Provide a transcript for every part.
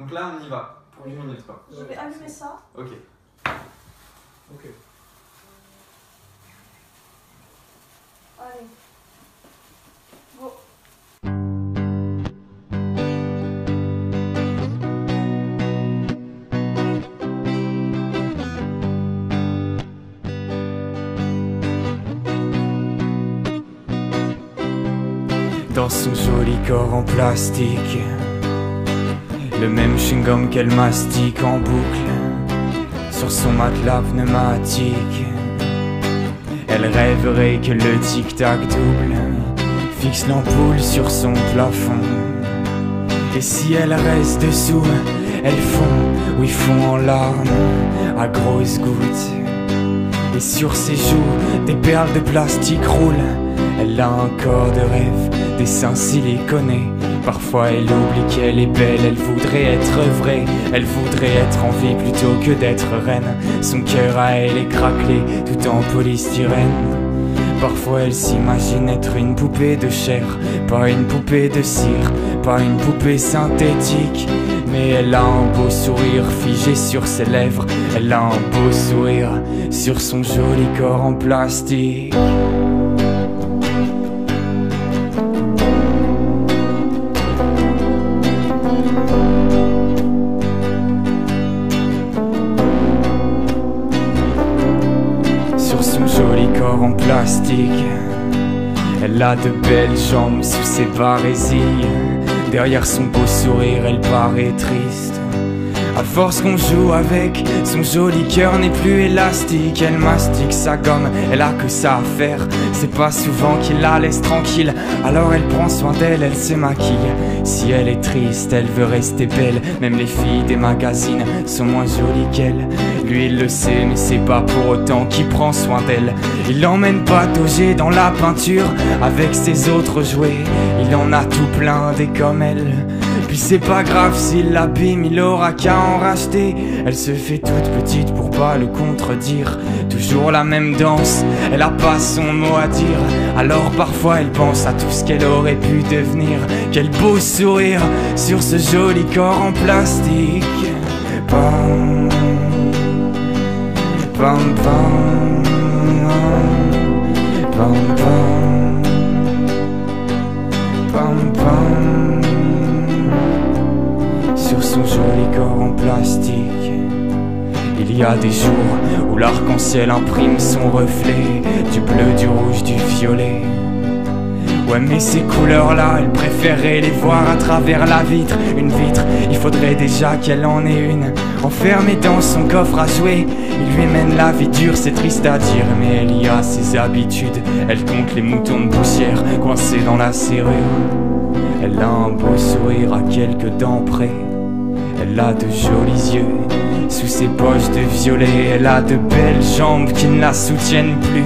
Donc là, on y va. Pour une minute, quoi. Je vais allumer ça. Ok. Ok. Allez. Go. dans son joli corps en plastique. Le même chewing-gum qu'elle mastique en boucle sur son matelas pneumatique. Elle rêverait que le tic-tac double fixe l'ampoule sur son plafond. Et si elle reste dessous, elle fond, oui fond en larmes, à grosses gouttes. Et sur ses joues, des perles de plastique roulent. Elle a un corps de rêve, des seins siliconés. Parfois elle oublie qu'elle est belle, elle voudrait être vraie, elle voudrait être en vie plutôt que d'être reine. Son cœur à elle est craquelé, tout en polystyrène. Parfois elle s'imagine être une poupée de chair, pas une poupée de cire, pas une poupée synthétique. Mais elle a un beau sourire figé sur ses lèvres, elle a un beau sourire sur son joli corps en plastique. Elle a de belles jambes sous ses barésilles. Derrière son beau sourire, elle paraît triste. À force qu'on joue avec, son joli cœur n'est plus élastique. Elle mastique sa gomme, elle a que ça à faire. C'est pas souvent qu'il la laisse tranquille. Alors elle prend soin d'elle, elle se maquille. Si elle est triste, elle veut rester belle. Même les filles des magazines sont moins jolies qu'elle. Lui il le sait, mais c'est pas pour autant qu'il prend soin d'elle. Il l'emmène patauger dans la peinture avec ses autres jouets. Il en a tout plein des comme elle. Puis c'est pas grave s'il l'abîme, il aura qu'à en racheter. Elle se fait toute petite pour pas le contredire. Toujours la même danse, elle a pas son mot à dire. Alors parfois elle pense à tout ce qu'elle aurait pu devenir. Quel beau sourire sur ce joli corps en plastique. Pam, pam, pam, pam, y a des jours où l'arc-en-ciel imprime son reflet, du bleu, du rouge, du violet. Ouais mais ces couleurs-là, elle préférerait les voir à travers la vitre. Une vitre, il faudrait déjà qu'elle en ait une. Enfermée dans son coffre à jouer Il lui mène la vie dure, c'est triste à dire Mais elle y a ses habitudes. Elle compte les moutons de poussière coincés dans la serrure. Elle a un beau sourire à quelques dents près. Elle a de jolis yeux sous ses poches de violet Elle a de belles jambes qui ne la soutiennent plus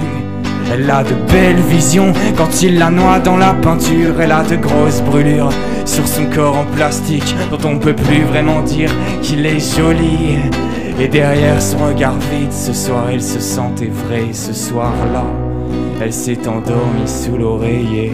elle a de belles visions quand il la noie dans la peinture. Elle a de grosses brûlures sur son corps en plastique dont on peut plus vraiment dire qu'il est joli. Et derrière son regard vide, ce soir elle se sentait vraie. Ce soir-là, elle s'est endormie sous l'oreiller.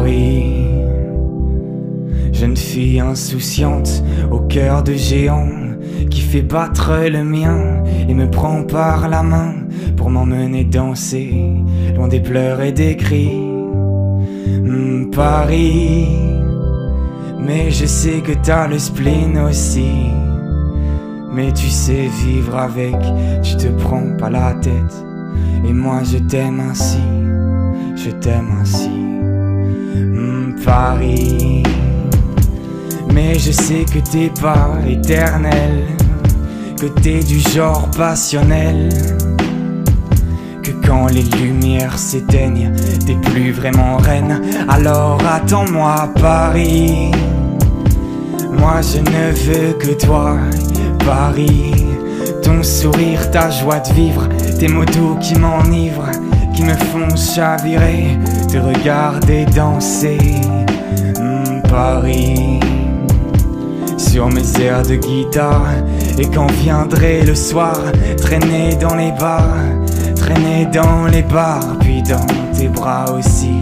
Paris, jeune fille insouciante au cœur de géant qui fait battre le mien et me prend par la main pour m'emmener danser loin des pleurs et des cris. Hmm, Paris, mais je sais que t'as le spleen aussi. Mais tu sais vivre avec, tu te prends pas la tête. Et moi je t'aime ainsi, je t'aime ainsi. Paris, mais je sais que t'es pas éternel, que t'es du genre passionnel. Que quand les lumières s'éteignent, t'es plus vraiment reine. Alors attends-moi, Paris. Moi je ne veux que toi, Paris. Ton sourire, ta joie de vivre, tes mots doux qui m'enivrent, me font chavirer, te regarder danser. Hmm, Paris sur mes airs de guitare Et quand viendrait le soir Traîner dans les bars Traîner dans les bars Puis dans tes bras aussi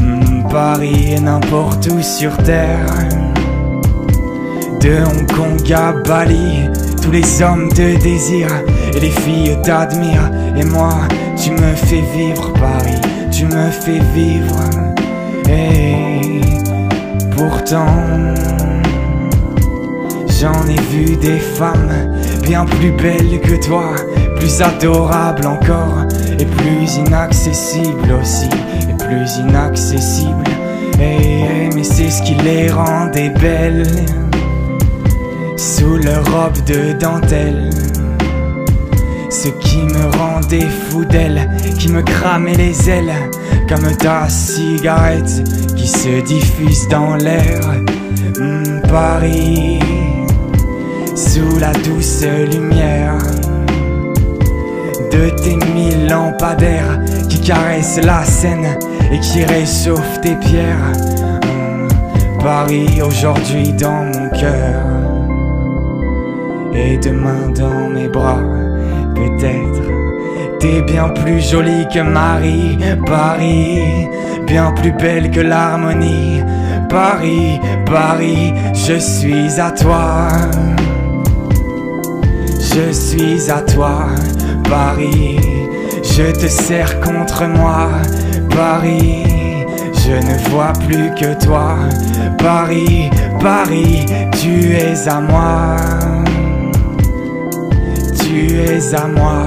Hmm, Paris et n'importe où sur terre De Hong Kong à Bali Tous les hommes te désirent Et les filles t'admirent. Et moi tu me fais vivre Paris Tu me fais vivre. Et pourtant J'en ai vu des femmes bien plus belles que toi, plus adorables encore, et plus inaccessibles aussi, et plus inaccessibles. Eh, mais c'est ce qui les rendait belles, sous leur robe de dentelle. Ce qui me rendait fou d'elle, qui me cramait les ailes, comme ta cigarette qui se diffuse dans l'air. Hmm, Paris sous la douce lumière de tes mille lampadaires qui caressent la Seine et qui réchauffent tes pierres. Hum, Paris aujourd'hui dans mon cœur et demain dans mes bras, peut-être. T'es bien plus jolie que Marie, Paris, bien plus belle que l'harmonie. Paris, Paris, je suis à toi. Je suis à toi, Paris. Je te serre contre moi, Paris. Je ne vois plus que toi, Paris, Paris. Tu es à moi. Tu es à moi,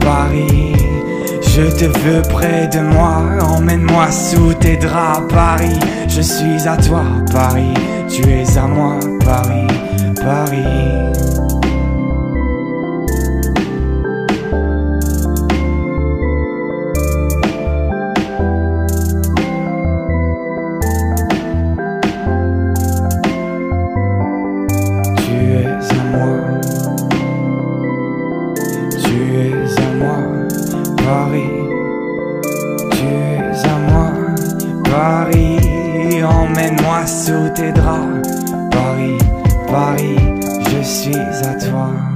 Paris. Je te veux près de moi, emmène-moi sous tes draps, Paris. Je suis à toi, Paris. Tu es à moi, Paris, Paris. Sous tes draps, Paris, Paris. Je suis à toi.